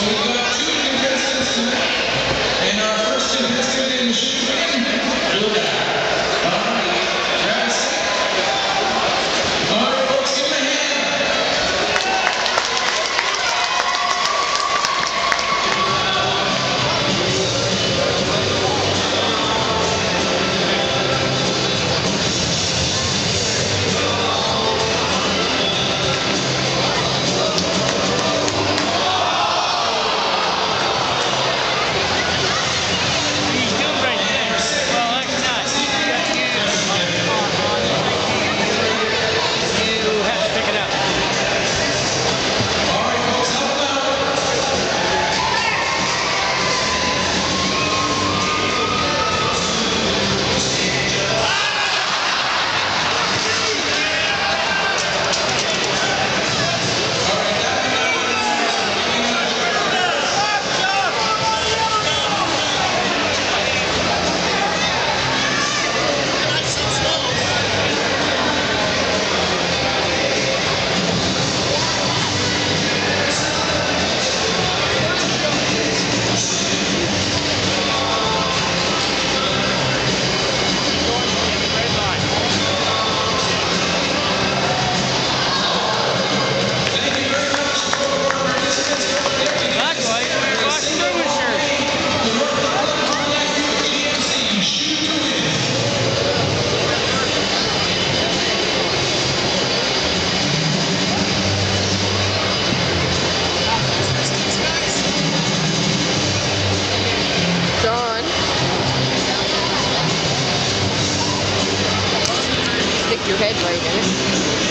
Thank you. your headlight in it.